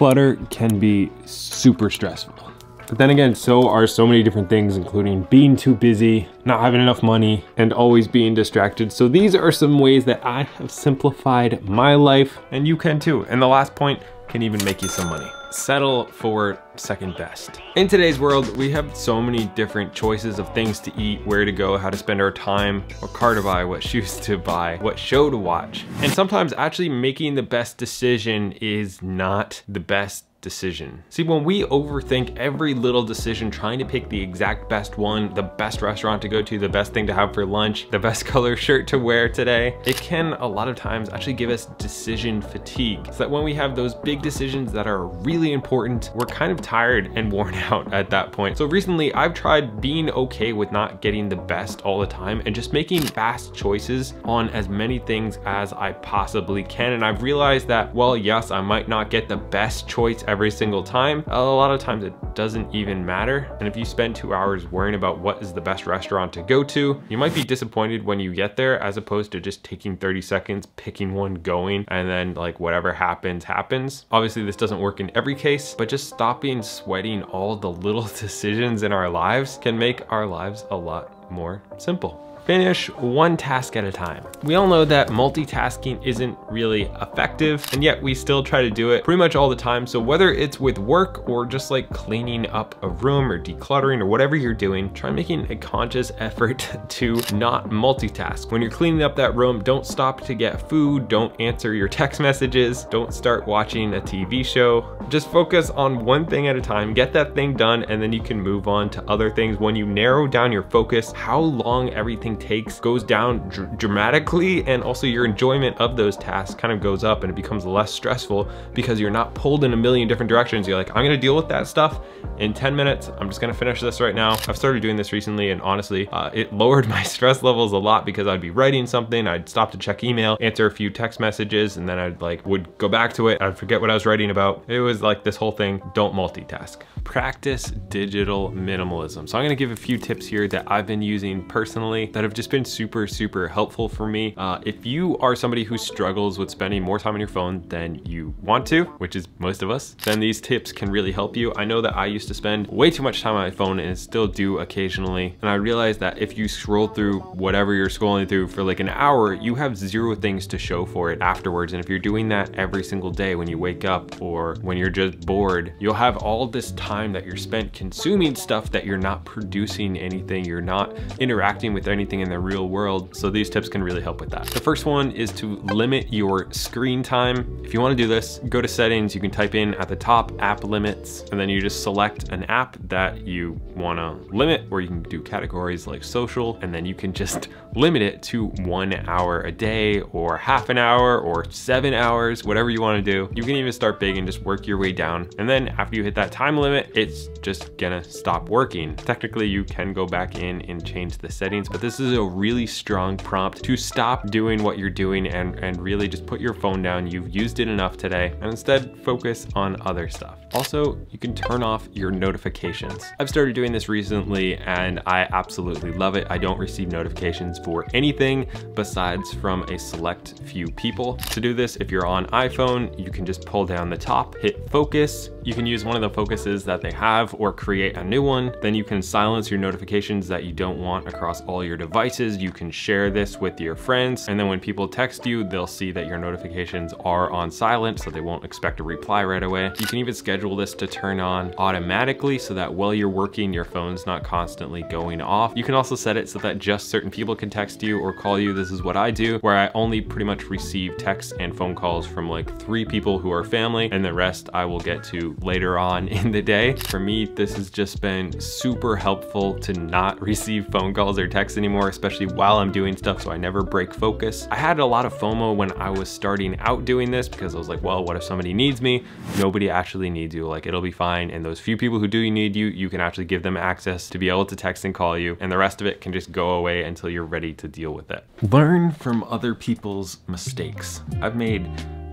Clutter can be super stressful. But then again, so are so many different things, including being too busy, not having enough money, and always being distracted. So these are some ways that I have simplified my life, and you can too. And the last point can even make you some money settle for second best. In today's world, we have so many different choices of things to eat, where to go, how to spend our time, what car to buy, what shoes to buy, what show to watch. And sometimes actually making the best decision is not the best decision. See, when we overthink every little decision, trying to pick the exact best one, the best restaurant to go to, the best thing to have for lunch, the best color shirt to wear today, it can a lot of times actually give us decision fatigue. So that when we have those big decisions that are really important, we're kind of tired and worn out at that point. So recently I've tried being okay with not getting the best all the time and just making fast choices on as many things as I possibly can. And I've realized that, well, yes, I might not get the best choice every single time. A lot of times it doesn't even matter. And if you spend two hours worrying about what is the best restaurant to go to, you might be disappointed when you get there as opposed to just taking 30 seconds, picking one going, and then like whatever happens, happens. Obviously this doesn't work in every case, but just stopping sweating all the little decisions in our lives can make our lives a lot more simple finish one task at a time. We all know that multitasking isn't really effective, and yet we still try to do it pretty much all the time. So whether it's with work or just like cleaning up a room or decluttering or whatever you're doing, try making a conscious effort to not multitask. When you're cleaning up that room, don't stop to get food, don't answer your text messages, don't start watching a TV show. Just focus on one thing at a time, get that thing done, and then you can move on to other things. When you narrow down your focus, how long everything takes goes down dr dramatically and also your enjoyment of those tasks kind of goes up and it becomes less stressful because you're not pulled in a million different directions. You're like, I'm gonna deal with that stuff in 10 minutes. I'm just gonna finish this right now. I've started doing this recently and honestly, uh, it lowered my stress levels a lot because I'd be writing something, I'd stop to check email, answer a few text messages, and then I'd like, would go back to it. I'd forget what I was writing about. It was like this whole thing, don't multitask. Practice digital minimalism. So I'm gonna give a few tips here that I've been using personally that have just been super, super helpful for me. Uh, if you are somebody who struggles with spending more time on your phone than you want to, which is most of us, then these tips can really help you. I know that I used to spend way too much time on my phone and still do occasionally. And I realized that if you scroll through whatever you're scrolling through for like an hour, you have zero things to show for it afterwards. And if you're doing that every single day when you wake up or when you're just bored, you'll have all this time that you're spent consuming stuff that you're not producing anything, you're not interacting with anything in the real world. So these tips can really help with that. The first one is to limit your screen time. If you wanna do this, go to settings, you can type in at the top app limits, and then you just select an app that you wanna limit, or you can do categories like social, and then you can just limit it to one hour a day, or half an hour, or seven hours, whatever you wanna do. You can even start big and just work your way down. And then after you hit that time limit, it's just gonna stop working. Technically, you can go back in and change the settings, but this is is a really strong prompt to stop doing what you're doing and, and really just put your phone down. You've used it enough today and instead focus on other stuff. Also, you can turn off your notifications. I've started doing this recently and I absolutely love it. I don't receive notifications for anything besides from a select few people. To do this, if you're on iPhone, you can just pull down the top, hit focus. You can use one of the focuses that they have or create a new one. Then you can silence your notifications that you don't want across all your devices. You can share this with your friends. And then when people text you, they'll see that your notifications are on silent so they won't expect a reply right away. You can even schedule schedule this to turn on automatically so that while you're working, your phone's not constantly going off. You can also set it so that just certain people can text you or call you. This is what I do, where I only pretty much receive texts and phone calls from like three people who are family and the rest I will get to later on in the day. For me, this has just been super helpful to not receive phone calls or texts anymore, especially while I'm doing stuff so I never break focus. I had a lot of FOMO when I was starting out doing this because I was like, well, what if somebody needs me? Nobody actually needs you, like it'll be fine. And those few people who do need you, you can actually give them access to be able to text and call you. And the rest of it can just go away until you're ready to deal with it. Learn from other people's mistakes. I've made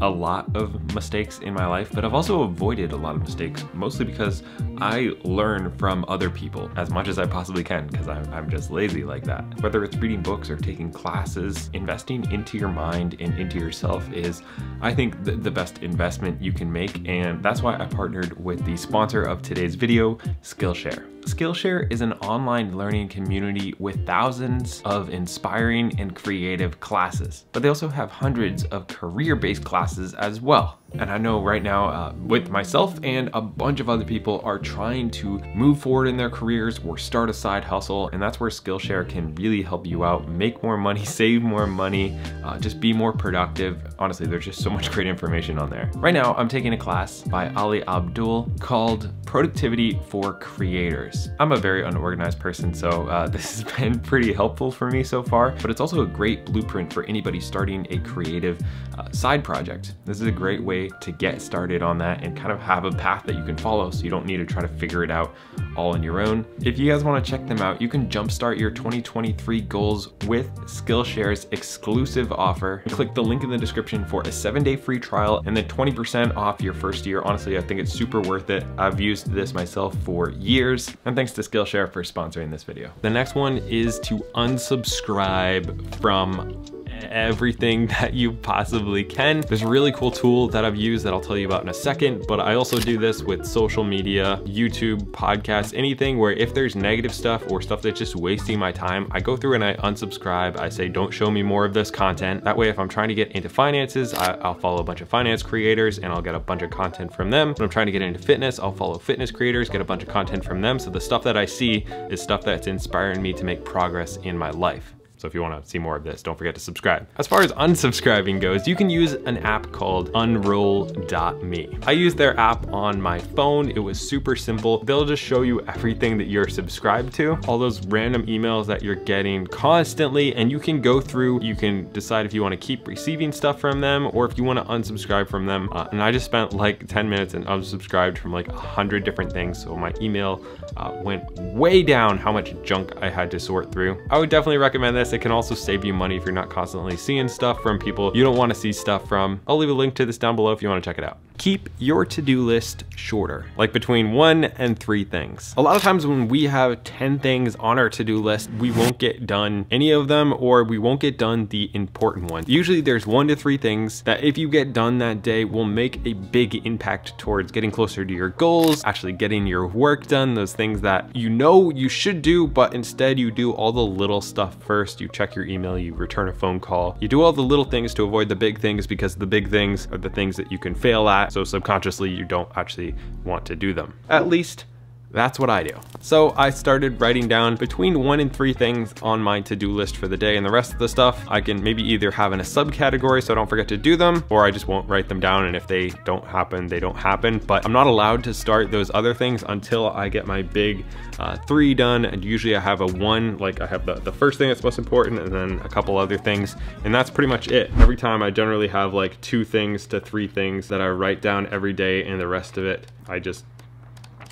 a lot of mistakes in my life, but I've also avoided a lot of mistakes, mostly because I learn from other people as much as I possibly can, because I'm, I'm just lazy like that. Whether it's reading books or taking classes, investing into your mind and into yourself is, I think, the, the best investment you can make. And that's why I partnered with the sponsor of today's video, Skillshare. Skillshare is an online learning community with thousands of inspiring and creative classes, but they also have hundreds of career-based classes as well. And I know right now uh, with myself and a bunch of other people are trying to move forward in their careers or start a side hustle. And that's where Skillshare can really help you out, make more money, save more money, uh, just be more productive. Honestly, there's just so much great information on there. Right now, I'm taking a class by Ali Abdaal called Productivity for Creators. I'm a very unorganized person, so uh, this has been pretty helpful for me so far, but it's also a great blueprint for anybody starting a creative uh, side project. This is a great way to get started on that and kind of have a path that you can follow so you don't need to try to figure it out all on your own. If you guys wanna check them out, you can jumpstart your 2023 goals with Skillshare's exclusive offer. Click the link in the description for a seven day free trial and then 20% off your first year. Honestly, I think it's super worth it. I've used this myself for years and thanks to Skillshare for sponsoring this video. The next one is to unsubscribe from everything that you possibly can. There's a really cool tool that I've used that I'll tell you about in a second, but I also do this with social media, YouTube, podcasts, anything where if there's negative stuff or stuff that's just wasting my time, I go through and I unsubscribe. I say, don't show me more of this content. That way, if I'm trying to get into finances, I, will follow a bunch of finance creators and I'll get a bunch of content from them. When I'm trying to get into fitness, I'll follow fitness creators, get a bunch of content from them. So the stuff that I see is stuff that's inspiring me to make progress in my life. So if you wanna see more of this, don't forget to subscribe. As far as unsubscribing goes, you can use an app called unroll.me. I use their app on my phone. It was super simple. They'll just show you everything that you're subscribed to, all those random emails that you're getting constantly, and you can go through, you can decide if you wanna keep receiving stuff from them or if you wanna unsubscribe from them. Uh, and I just spent like 10 minutes and unsubscribed from like a hundred different things. So my email uh, went way down how much junk I had to sort through. I would definitely recommend this. It can also save you money if you're not constantly seeing stuff from people you don't want to see stuff from. I'll leave a link to this down below if you want to check it out keep your to-do list shorter, like between one and three things. A lot of times when we have 10 things on our to-do list, we won't get done any of them or we won't get done the important ones. Usually there's one to three things that if you get done that day will make a big impact towards getting closer to your goals, actually getting your work done, those things that you know you should do, but instead you do all the little stuff first. You check your email, you return a phone call, you do all the little things to avoid the big things because the big things are the things that you can fail at so subconsciously you don't actually want to do them. At least that's what I do. So I started writing down between one and three things on my to-do list for the day and the rest of the stuff I can maybe either have in a subcategory so I don't forget to do them or I just won't write them down and if they don't happen, they don't happen. But I'm not allowed to start those other things until I get my big uh, three done and usually I have a one, like I have the, the first thing that's most important and then a couple other things and that's pretty much it. Every time I generally have like two things to three things that I write down every day and the rest of it I just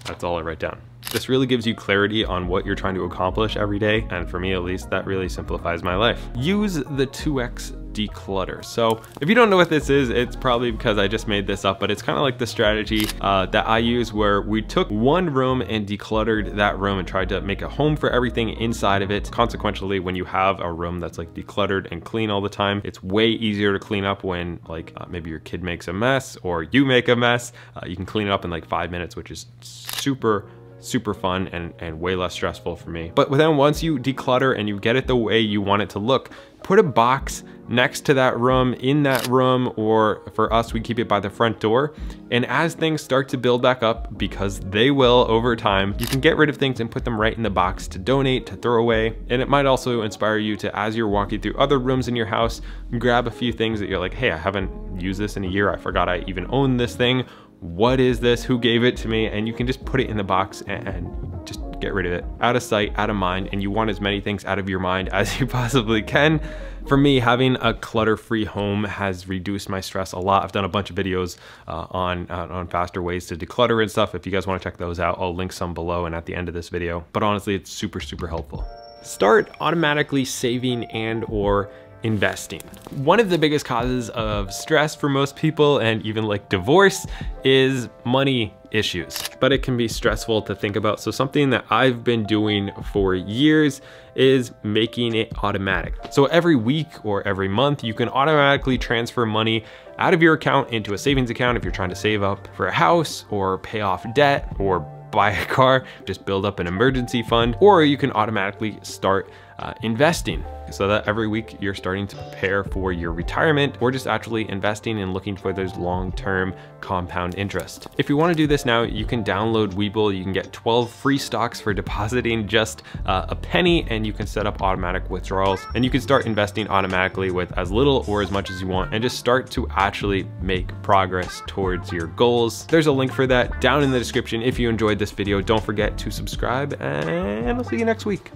that's all I write down. This really gives you clarity on what you're trying to accomplish every day, and for me at least, that really simplifies my life. Use the 2x declutter. So if you don't know what this is, it's probably because I just made this up, but it's kind of like the strategy uh, that I use where we took one room and decluttered that room and tried to make a home for everything inside of it. Consequently, when you have a room that's like decluttered and clean all the time, it's way easier to clean up when like uh, maybe your kid makes a mess or you make a mess. Uh, you can clean it up in like five minutes, which is super super fun and, and way less stressful for me. But then once you declutter and you get it the way you want it to look, put a box next to that room, in that room, or for us, we keep it by the front door. And as things start to build back up, because they will over time, you can get rid of things and put them right in the box to donate, to throw away. And it might also inspire you to, as you're walking through other rooms in your house, grab a few things that you're like, hey, I haven't used this in a year. I forgot I even own this thing what is this? Who gave it to me? And you can just put it in the box and, just get rid of it. Out of sight, out of mind, and you want as many things out of your mind as you possibly can. For me, having a clutter-free home has reduced my stress a lot. I've done a bunch of videos uh, on, uh, on faster ways to declutter and stuff. If you guys wanna check those out, I'll link some below and at the end of this video. But honestly, it's super, super helpful. Start automatically saving and or investing. One of the biggest causes of stress for most people and even like divorce is money issues, but it can be stressful to think about. So something that I've been doing for years is making it automatic. So every week or every month, you can automatically transfer money out of your account into a savings account if you're trying to save up for a house or pay off debt or buy a car, just build up an emergency fund, or you can automatically start uh, investing so that every week you're starting to prepare for your retirement or just actually investing and looking for those long-term compound interest. If you wanna do this now, you can download Webull. You can get 12 free stocks for depositing just uh, a penny and you can set up automatic withdrawals and you can start investing automatically with as little or as much as you want and just start to actually make progress towards your goals. There's a link for that down in the description. If you enjoyed this video, don't forget to subscribe and I'll see you next week.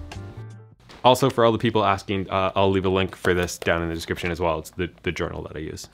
Also, for all the people asking, uh, I'll leave a link for this down in the description as well. It's the, the journal that I use.